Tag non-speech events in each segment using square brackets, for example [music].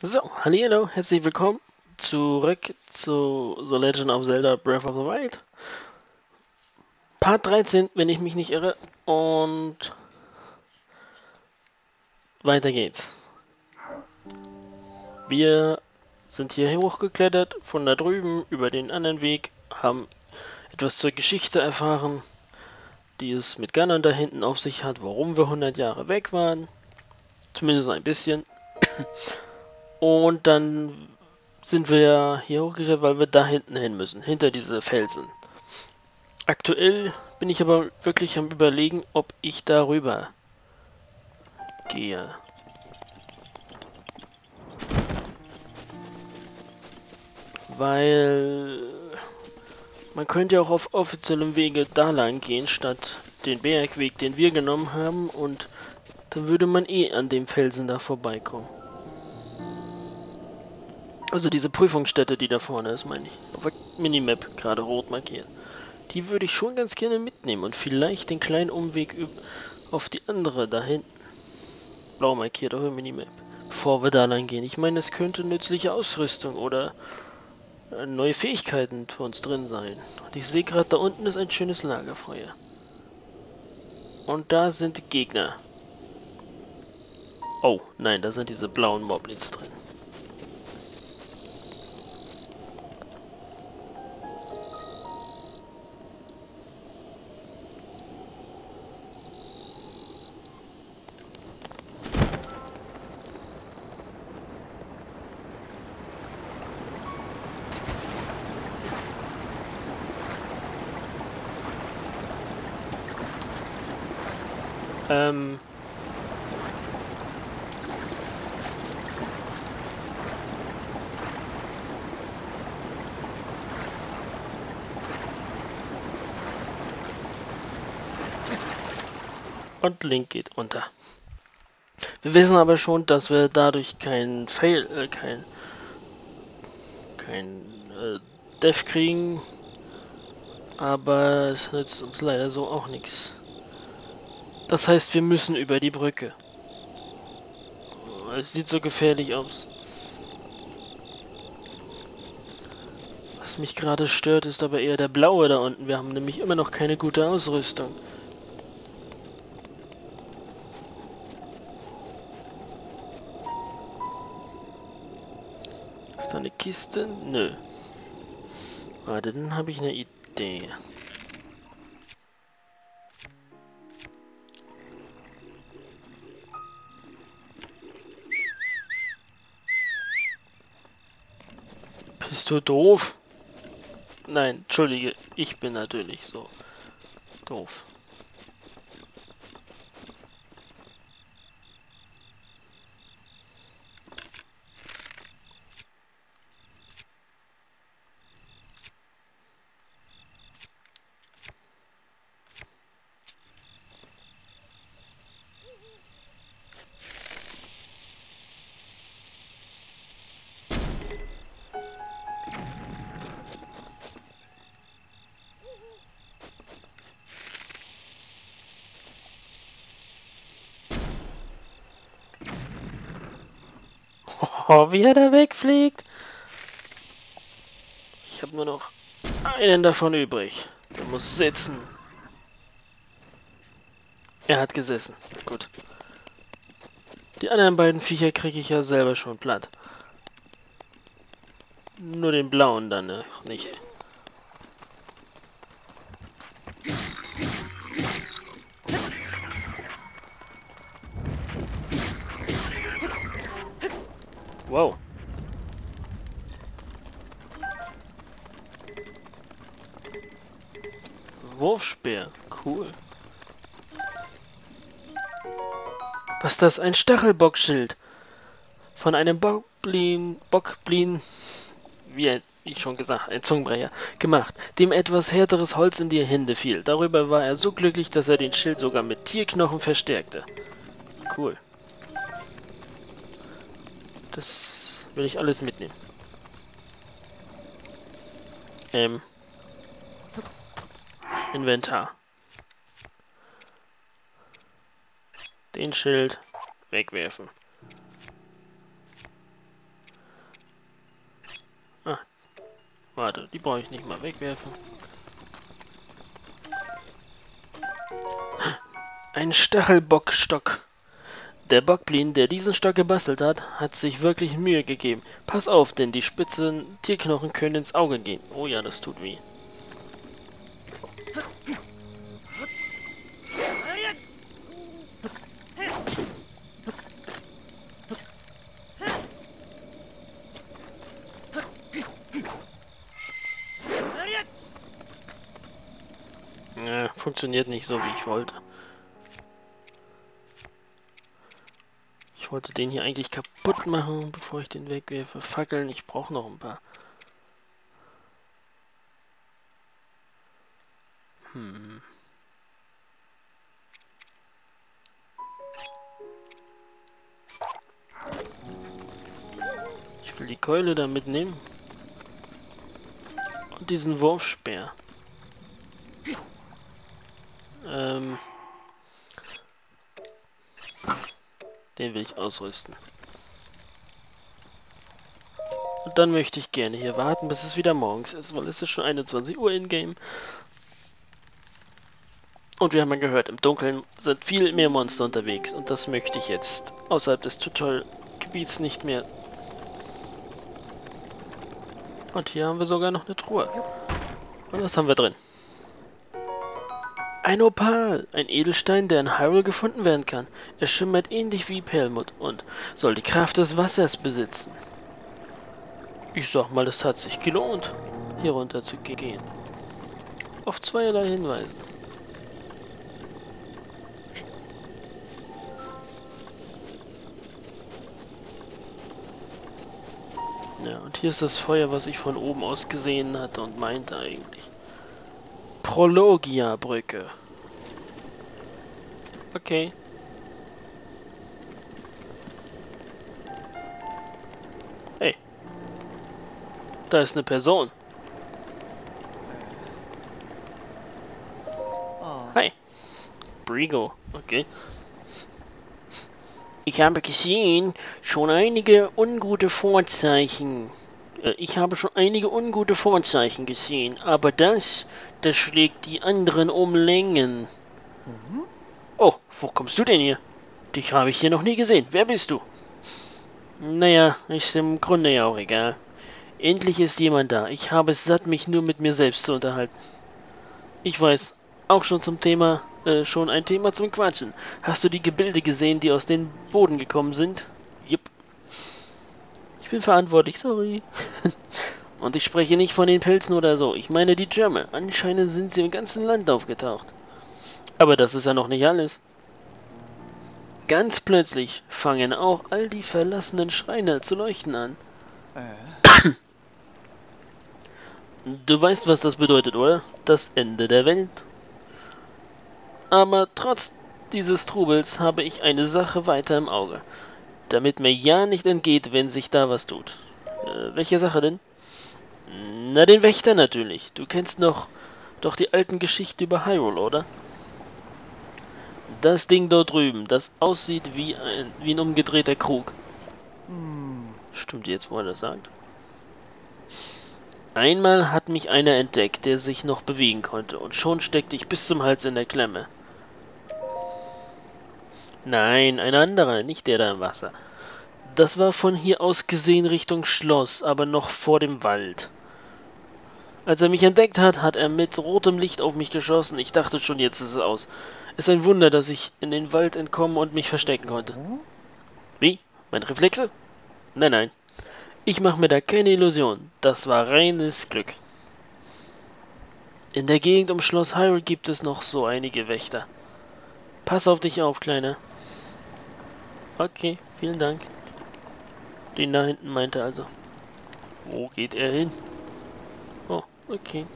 So, hallo, herzlich willkommen zurück zu The Legend of Zelda Breath of the Wild. Part 13, wenn ich mich nicht irre. Und weiter geht's. Wir sind hier hochgeklettert, von da drüben über den anderen Weg, haben etwas zur Geschichte erfahren, die es mit Ganon da hinten auf sich hat, warum wir 100 Jahre weg waren. Zumindest ein bisschen. Und dann sind wir hier hochgeklettert, weil wir da hinten hin müssen, hinter diese Felsen. Aktuell bin ich aber wirklich am überlegen, ob ich darüber gehe. Weil man könnte ja auch auf offiziellem Wege da lang gehen, statt den Bergweg, den wir genommen haben, und dann würde man eh an dem Felsen da vorbeikommen. Also diese Prüfungsstätte, die da vorne ist, meine ich. Auf der Minimap gerade rot markiert. Die würde ich schon ganz gerne mitnehmen und vielleicht den kleinen Umweg auf die andere da hinten. Blau markiert auf der Minimap. Bevor wir da lang gehen. Ich meine, es könnte nützliche Ausrüstung oder äh, neue Fähigkeiten für uns drin sein. Und ich sehe gerade, da unten ist ein schönes Lagerfeuer. Und da sind Gegner. Oh, nein, da sind diese blauen Moblins drin. Ähm. Und Link geht unter. Wir wissen aber schon, dass wir dadurch kein Fail, äh, kein, kein äh, Death kriegen. Aber es nützt uns leider so auch nichts. Das heißt, wir müssen über die Brücke. Es sieht so gefährlich aus. Was mich gerade stört, ist aber eher der blaue da unten. Wir haben nämlich immer noch keine gute Ausrüstung. Ist da eine Kiste? Nö. Warte, dann habe ich eine Idee. Du doof? Nein, entschuldige, ich bin natürlich so doof. Oh, wie er da wegfliegt. Ich habe nur noch einen davon übrig. Der muss sitzen. Er hat gesessen. Gut. Die anderen beiden Viecher kriege ich ja selber schon platt. Nur den blauen dann ne? nicht. Wow. Wurfspeer. Cool. Was ist das? Ein Stachelbockschild. Von einem Bockblin, Bockblin, wie ich schon gesagt, ein Zungenbrecher, gemacht, dem etwas härteres Holz in die Hände fiel. Darüber war er so glücklich, dass er den Schild sogar mit Tierknochen verstärkte. Cool. Das will ich alles mitnehmen. Ähm. Inventar. Den Schild wegwerfen. Ah, warte, die brauche ich nicht mal wegwerfen. Ein Stachelbockstock. Der Bockblin, der diesen Stock gebastelt hat, hat sich wirklich Mühe gegeben. Pass auf, denn die spitzen Tierknochen können ins Auge gehen. Oh ja, das tut weh. Funktioniert nicht so, wie ich wollte. Ich wollte den hier eigentlich kaputt machen, bevor ich den wegwerfe. Fackeln, ich brauche noch ein paar. Hm. Ich will die Keule da mitnehmen. Und diesen Wurfspeer. Ähm... Den will ich ausrüsten. Und dann möchte ich gerne hier warten, bis es wieder morgens ist, weil es ist schon 21 Uhr in-game. Und wir haben ja gehört, im Dunkeln sind viel mehr Monster unterwegs. Und das möchte ich jetzt außerhalb des Tutorial-Gebiets nicht mehr. Und hier haben wir sogar noch eine Truhe. Und was haben wir drin? Ein Opal, ein Edelstein, der in Hyrule gefunden werden kann. Er schimmert ähnlich wie Perlmutt und soll die Kraft des Wassers besitzen. Ich sag mal, es hat sich gelohnt, hier runter zu gehen. Auf zweierlei Hinweisen. Ja, und hier ist das Feuer, was ich von oben aus gesehen hatte und meinte eigentlich. Prologia-Brücke. Okay. Hey. Da ist eine Person. Hi. Brigo. Okay. Ich habe gesehen, schon einige ungute Vorzeichen. Äh, ich habe schon einige ungute Vorzeichen gesehen, aber das das schlägt die anderen um Längen. Mhm. Oh, wo kommst du denn hier? Dich habe ich hier noch nie gesehen. Wer bist du? Naja, ist im Grunde ja auch egal. Endlich ist jemand da. Ich habe es satt, mich nur mit mir selbst zu unterhalten. Ich weiß, auch schon zum Thema, äh, schon ein Thema zum Quatschen. Hast du die Gebilde gesehen, die aus dem Boden gekommen sind? Ich bin verantwortlich, sorry. [laughs] Und ich spreche nicht von den Pilzen oder so. Ich meine die Türme. Anscheinend sind sie im ganzen Land aufgetaucht. Aber das ist ja noch nicht alles. Ganz plötzlich fangen auch all die verlassenen Schreine zu leuchten an. Äh. Du weißt, was das bedeutet, oder? Das Ende der Welt. Aber trotz dieses Trubels habe ich eine Sache weiter im Auge. Damit mir ja nicht entgeht, wenn sich da was tut. Äh, welche Sache denn? Na, den Wächter natürlich. Du kennst noch doch die alten Geschichten über Hyrule, oder? Das Ding dort drüben, das aussieht wie ein, wie ein umgedrehter Krug. Hm. Stimmt jetzt, wo er das sagt? Einmal hat mich einer entdeckt, der sich noch bewegen konnte, und schon steckte ich bis zum Hals in der Klemme. Nein, ein anderer, nicht der da im Wasser. Das war von hier aus gesehen Richtung Schloss, aber noch vor dem Wald. Als er mich entdeckt hat, hat er mit rotem Licht auf mich geschossen. Ich dachte schon, jetzt ist es aus. Ist ein Wunder, dass ich in den Wald entkommen und mich verstecken konnte. Wie? Mein Reflexe? Nein, nein. Ich mache mir da keine Illusion. Das war reines Glück. In der Gegend um Schloss Hyrule gibt es noch so einige Wächter. Pass auf dich auf, Kleiner. Okay, vielen Dank. Den da hinten meinte also. Wo geht er hin? Okay.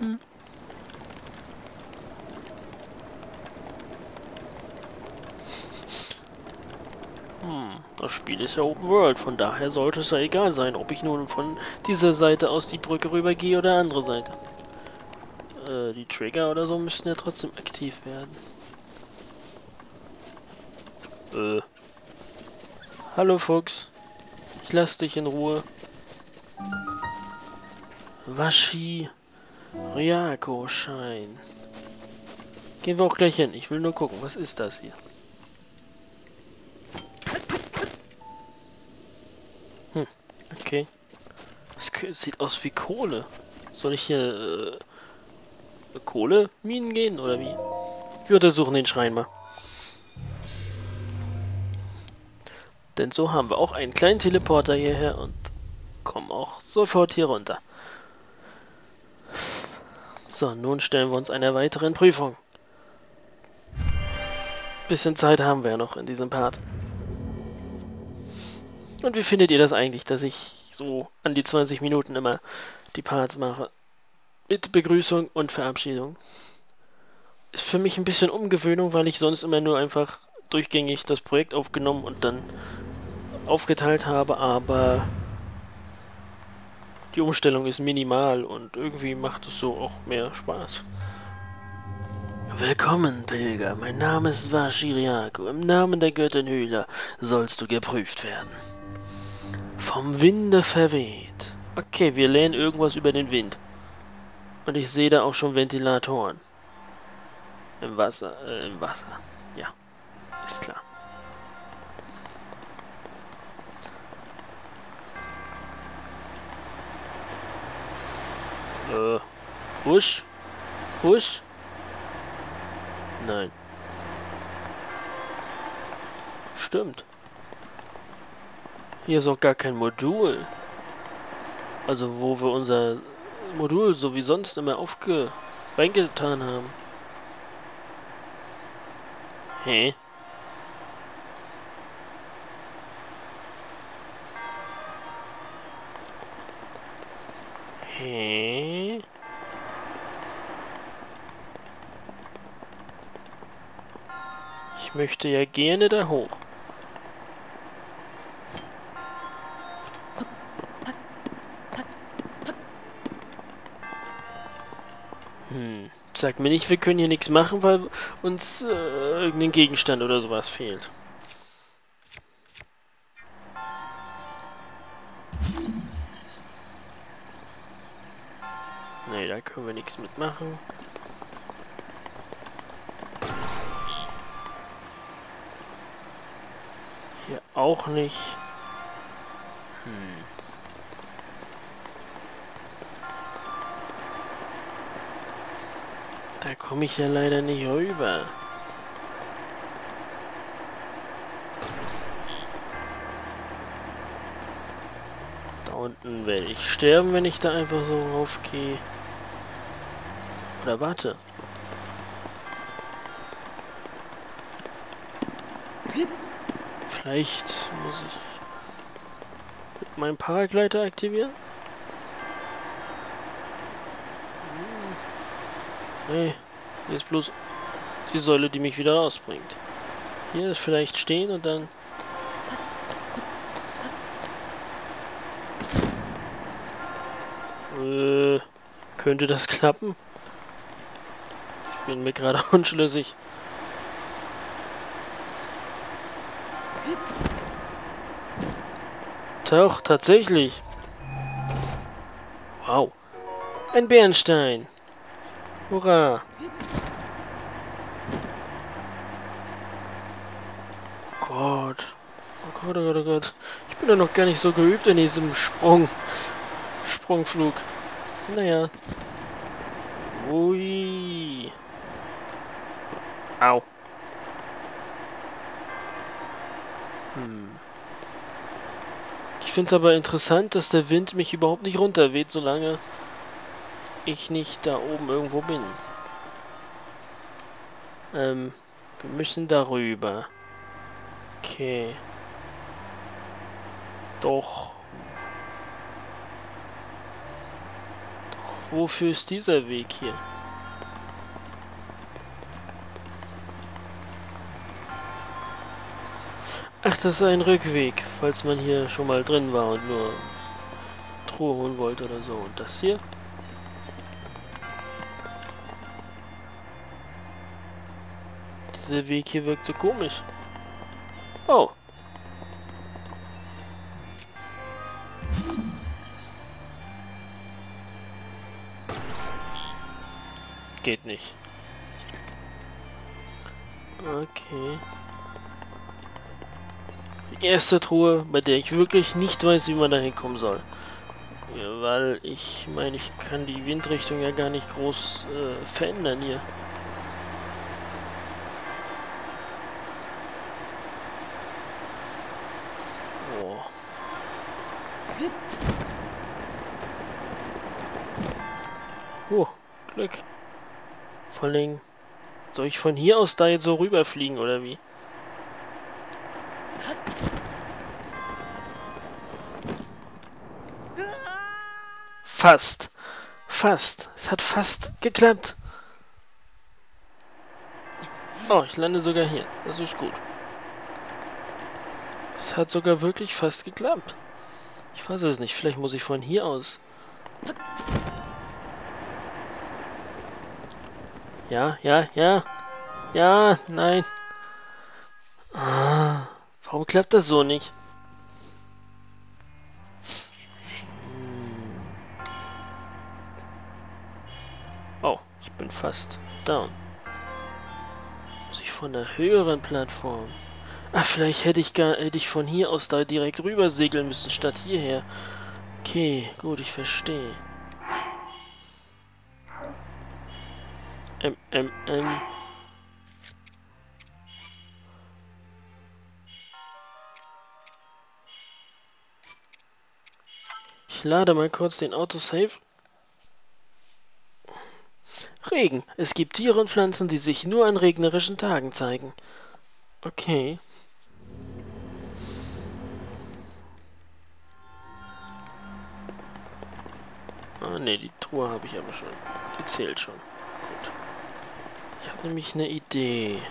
Hm. Hm, das Spiel ist ja Open World, von daher sollte es ja egal sein, ob ich nun von dieser Seite aus die Brücke rübergehe oder andere Seite. Äh, die Trigger oder so müssten ja trotzdem aktiv werden. Äh. Hallo Fuchs. lasse dich in Ruhe. Washi Ryako-Schein. Gehen wir auch gleich hin. Ich will nur gucken, was ist das hier? Hm, okay. Das sieht aus wie Kohle. Soll ich hier äh, Kohleminen gehen oder wie? Wir untersuchen den Schrein mal. Denn so haben wir auch einen kleinen Teleporter hierher und kommen auch sofort hier runter. So, nun stellen wir uns einer weiteren Prüfung. Bisschen Zeit haben wir ja noch in diesem Part. Und wie findet ihr das eigentlich, dass ich so an die 20 Minuten immer die Parts mache? Mit Begrüßung und Verabschiedung. Ist für mich ein bisschen Umgewöhnung, weil ich sonst immer nur einfach durchgängig das Projekt aufgenommen und dann aufgeteilt habe, aber die Umstellung ist minimal und irgendwie macht es so auch mehr Spaß. Willkommen, Pilger. Mein Name ist Vashiriako. Im Namen der Göttin Hyla sollst du geprüft werden. Vom Winde verweht. Okay, wir lernen irgendwas über den Wind. Und ich sehe da auch schon Ventilatoren. Im Wasser, äh, im Wasser. Ja, ist klar. Äh, Husch? Husch? Nein. Stimmt. Hier ist auch gar kein Modul. Also wo wir unser Modul so wie sonst immer aufge reingetan haben. Hä? Hä? Ich möchte ja gerne da hoch. Sag mir nicht, wir können hier nichts machen, weil uns äh, irgendein Gegenstand oder sowas fehlt. Ne, da können wir nichts mitmachen. Hier auch nicht. Da komme ich ja leider nicht rüber. Da unten werde ich sterben, wenn ich da einfach so raufgehe. Oder warte. Vielleicht muss ich meinen Paragleiter aktivieren? Nee, hier ist bloß die Säule, die mich wieder rausbringt. Hier ist vielleicht stehen und dann... Äh, könnte das klappen? Ich bin mir gerade [laughs] unschlüssig. Doch, tatsächlich. Wow. Ein Bernstein. Hurra! Oh Gott. Oh Gott, oh Gott, oh Gott. Ich bin ja noch gar nicht so geübt in diesem Sprung. Sprungflug. Naja. Ui. Au. Hm. Ich finde es aber interessant, dass der Wind mich überhaupt nicht runterweht, solange ich nicht da oben irgendwo bin. Ähm, wir müssen darüber. Okay. Doch. Doch, wofür ist dieser Weg hier? Ach, das ist ein Rückweg, falls man hier schon mal drin war und nur Truhe holen wollte oder so. Und das hier? der Weg hier wirkt so komisch. Oh. Geht nicht. Okay. Die erste Truhe, bei der ich wirklich nicht weiß, wie man da hinkommen soll. Ja, weil ich meine, ich kann die Windrichtung ja gar nicht groß äh, verändern hier. Oh, Glück. Vor allem, soll ich von hier aus da jetzt so rüberfliegen oder wie? Fast. Fast. Es hat fast geklappt. Oh, ich lande sogar hier. Das ist gut. Es hat sogar wirklich fast geklappt. Ich weiß es nicht. Vielleicht muss ich von hier aus. Ja, ja, ja. Ja, nein. Ah, warum klappt das so nicht? bin fast down. Muss ich von der höheren Plattform. Ah, vielleicht hätte ich gar hätte ich von hier aus da direkt rüber segeln müssen, statt hierher. Okay, gut, ich verstehe. Ähm, ähm, ähm. Ich lade mal kurz den Autosave. Regen. Es gibt Tiere und Pflanzen, die sich nur an regnerischen Tagen zeigen. Okay. Ne, die Truhe habe ich aber schon. Die zählt schon. Gut. Ich habe nämlich eine Idee.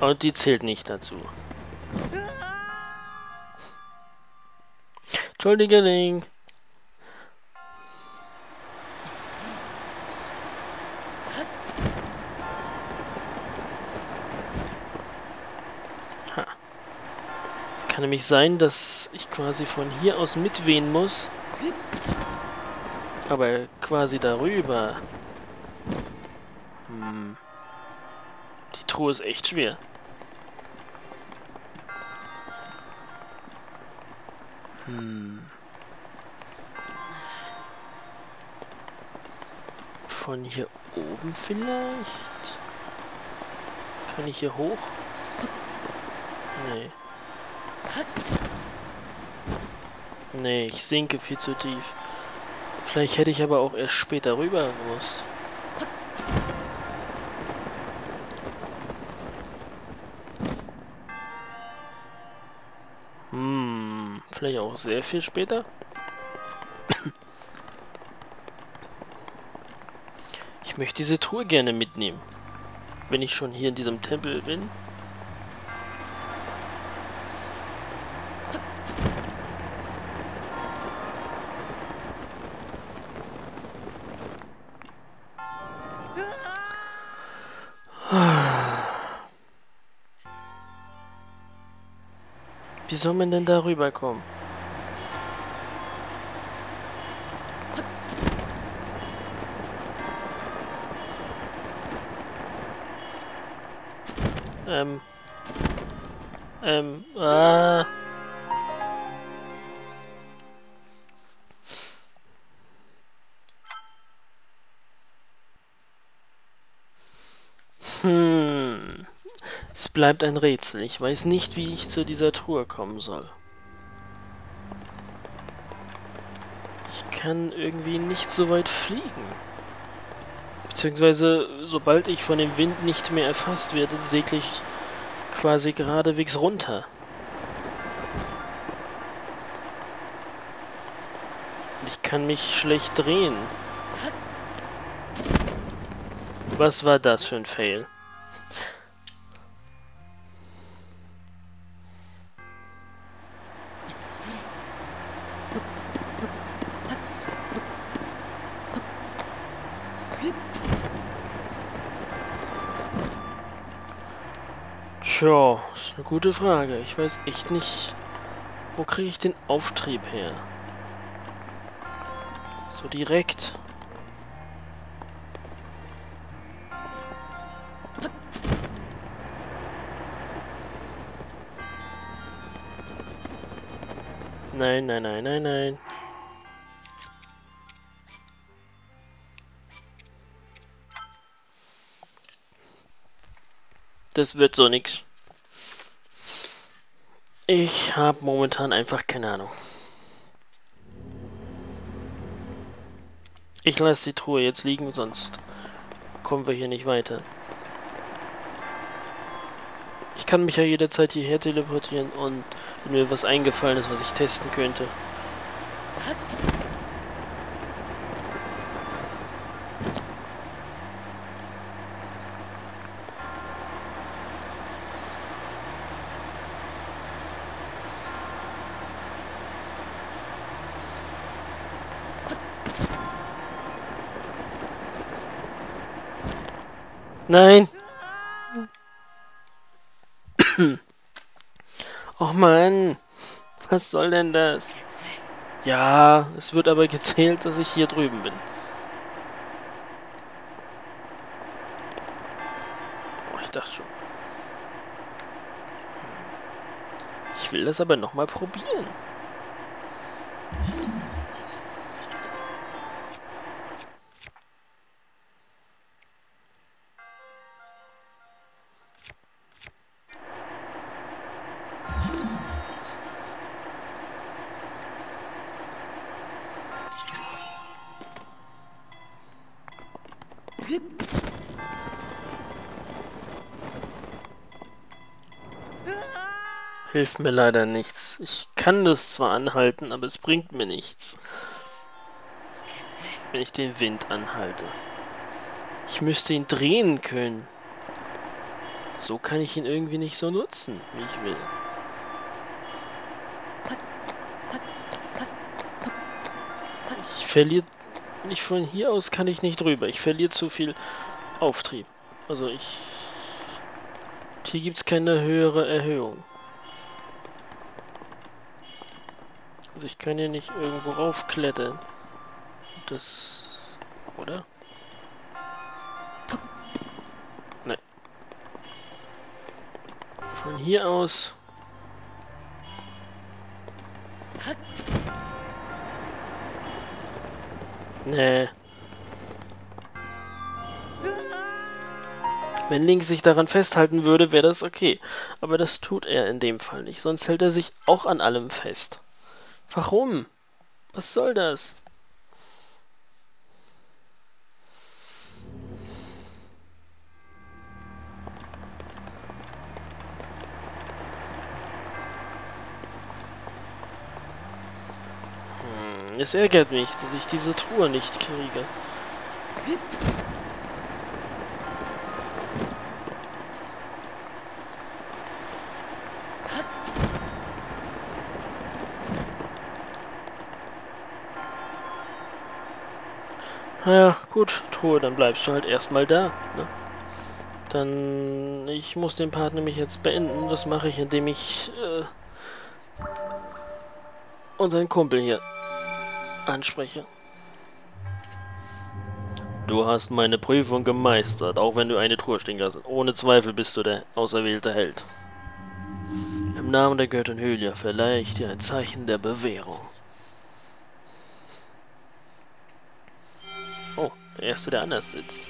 Und die zählt nicht dazu. Entschuldigung. Ha. Kann nämlich sein, dass ich quasi von hier aus mitwehen muss. Aber quasi darüber. Hm. Die Truhe ist echt schwer. Hm. Von hier oben vielleicht? Kann ich hier hoch? Nee. Nee, ich sinke viel zu tief. Vielleicht hätte ich aber auch erst später rüber gewusst. Vielleicht auch sehr viel später. Ich möchte diese Truhe gerne mitnehmen. Wenn ich schon hier in diesem Tempel bin. Soll man denn da rüberkommen? Ähm. Ähm. Ah. Es bleibt ein Rätsel. Ich weiß nicht, wie ich zu dieser Truhe kommen soll. Ich kann irgendwie nicht so weit fliegen. Beziehungsweise, sobald ich von dem Wind nicht mehr erfasst werde, segle ich quasi geradewegs runter. Ich kann mich schlecht drehen. Was war das für ein Fail? Tja, ist eine gute Frage. Ich weiß echt nicht, Wo kriege ich den Auftrieb her? So direkt. Nein, nein, nein, nein, nein. Das wird so nix. Ich habe momentan einfach keine Ahnung. Ich lasse die Truhe jetzt liegen, sonst kommen wir hier nicht weiter. Ich kann mich ja jederzeit hierher teleportieren und wenn mir was eingefallen ist, was ich testen könnte. Nein! [clears throat] Och man, was soll denn das? Ja, es wird aber gezählt, dass ich hier drüben bin. Oh, ich dachte schon. Ich will das aber nochmal probieren. Hilft mir leider nichts. Ich kann das zwar anhalten, aber es bringt mir nichts. Wenn ich den Wind anhalte. Ich müsste ihn drehen können. So kann ich ihn irgendwie nicht so nutzen, wie ich will. Ich verliere... Ich von hier aus kann ich nicht drüber. Ich verliere zu viel Auftrieb. Also ich... Hier gibt es keine höhere Erhöhung. Also ich kann hier nicht irgendwo raufklettern. Das... Oder? Nein. Von hier aus... Nee. Wenn Link sich daran festhalten würde, wäre das okay. Aber das tut er in dem Fall nicht. Sonst hält er sich auch an allem fest. Warum? Was soll das? Hm, es ärgert mich, dass ich diese Truhe nicht kriege. Naja, gut, Truhe, dann bleibst du halt erstmal da. Ne? Dann, ich muss den Part nämlich jetzt beenden. Das mache ich, indem ich äh, unseren Kumpel hier anspreche. Du hast meine Prüfung gemeistert, auch wenn du eine Truhe stehen lässt. Ohne Zweifel bist du der auserwählte Held. Im Namen der Göttin Hylia verleihe ich dir ein Zeichen der Bewährung. Erste, der anders sitzt.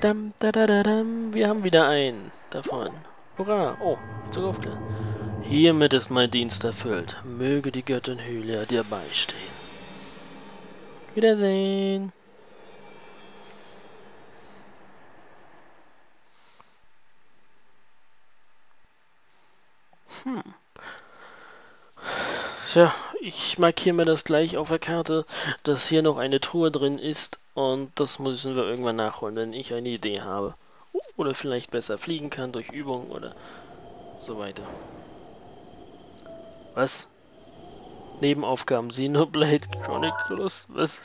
Dam, da, da, da, dam. Wir haben wieder einen davon. Hurra! Oh, aufklären. Hiermit ist mein Dienst erfüllt. Möge die Göttin Hylia dir beistehen. Wiedersehen! Hm. Tja, ich markiere mir das gleich auf der Karte, dass hier noch eine Truhe drin ist und das müssen wir irgendwann nachholen, wenn ich eine Idee habe. Oder vielleicht besser fliegen kann durch Übung oder so weiter. Was? Nebenaufgaben Xenoblade Chronicles? Was?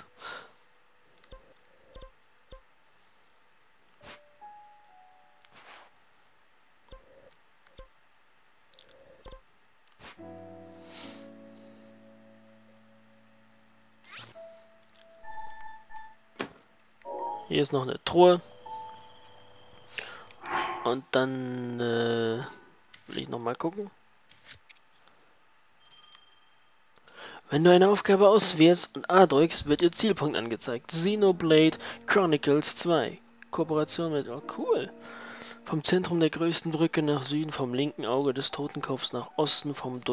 Hier ist noch eine Truhe. Und dann äh, will ich noch mal gucken. Wenn du eine Aufgabe auswählst und A drückst, wird ihr Zielpunkt angezeigt. Xenoblade Chronicles 2. Kooperation mit... Oh, cool. Vom Zentrum der größten Brücke nach Süden, vom linken Auge des Totenkopfs nach Osten, vom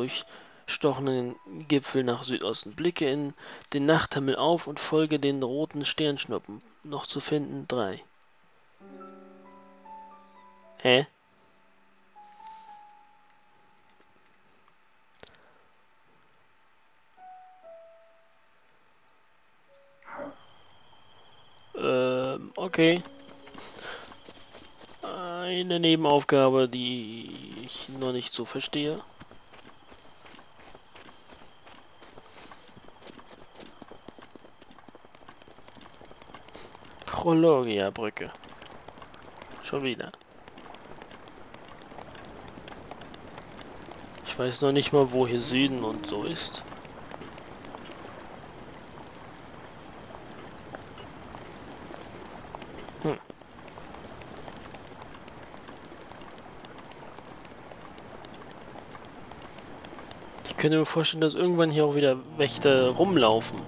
durchstochenen Gipfel nach Südosten. Blicke in den Nachthimmel auf und folge den roten Sternschnuppen. Noch zu finden 3. Hä? Ähm, okay. Eine Nebenaufgabe, die ich noch nicht so verstehe. Prologia-Brücke. Schon wieder. Ich weiß noch nicht mal, wo hier Süden und so ist. Hm. Ich könnte mir vorstellen, dass irgendwann hier auch wieder Wächter rumlaufen.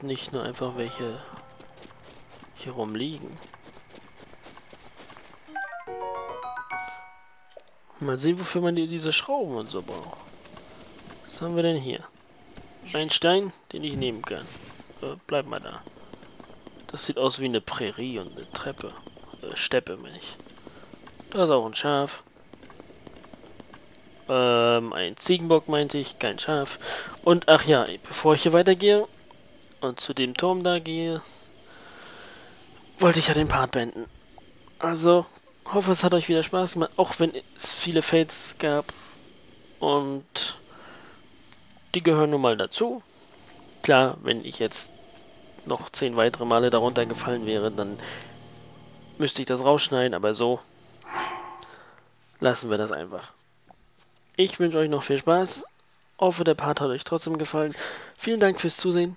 Und nicht nur einfach welche hier rumliegen. Mal sehen, wofür man diese Schrauben und so braucht. Was haben wir denn hier? Ein Stein, den ich nehmen kann. Äh, bleib mal da. Das sieht aus wie eine Prärie und eine Treppe. Äh, Steppe, meine ich. Da ist auch ein Schaf. Ähm, ein Ziegenbock meinte ich, kein Schaf. Und ach ja, bevor ich hier weitergehe und zu dem Turm da gehe, wollte ich ja den Part beenden. Also, hoffe, es hat euch wieder Spaß gemacht, auch wenn es viele Fates gab. Und die gehören nun mal dazu. Klar, wenn ich jetzt noch zehn weitere Male darunter gefallen wäre, dann müsste ich das rausschneiden, aber so lassen wir das einfach. Ich wünsche euch noch viel Spaß. Hoffe, der Part hat euch trotzdem gefallen. Vielen Dank fürs Zusehen.